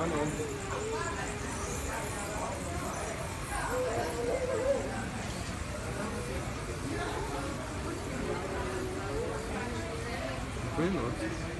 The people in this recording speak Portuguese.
Não. Foi não.